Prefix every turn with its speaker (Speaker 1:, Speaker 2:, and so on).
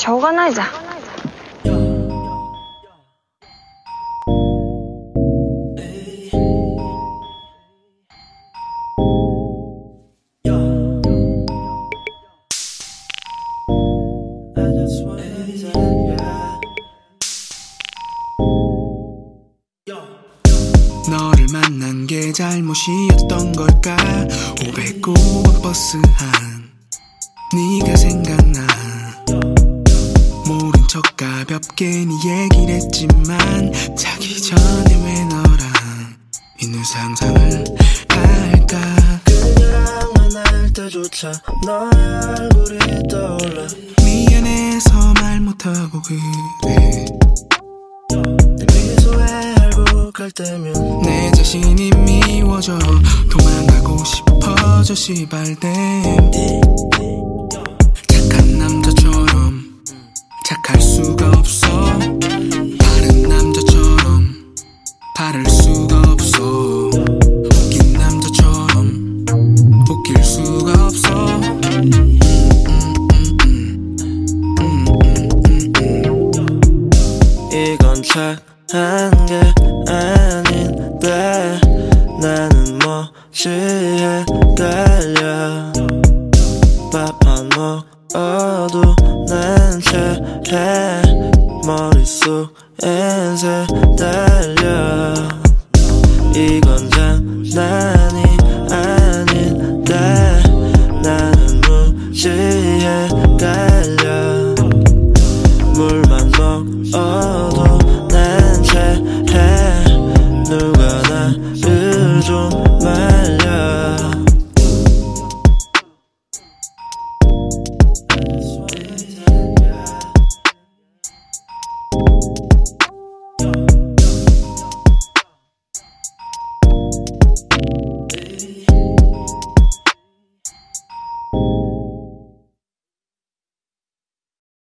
Speaker 1: しょうがないじゃん
Speaker 2: 너를만난게잘못이었던걸까 509번 버스 안 네가 생각나 네 얘기를 했지만 자기 전에 왜 너랑 있는 상상을 할까?
Speaker 3: 그냥 만날 때조차 너의 얼굴이 떠올라.
Speaker 2: 미안해서 말 못하고 그래.
Speaker 3: 미소에 때면
Speaker 2: 내 자신이 미워져 도망가고 싶어져 시발댐
Speaker 3: 착한 게 아닌데 나는 뭐지 헷갈려. 밥 안 먹어도 난 채해. 머릿속엔 새달려. 이건 장난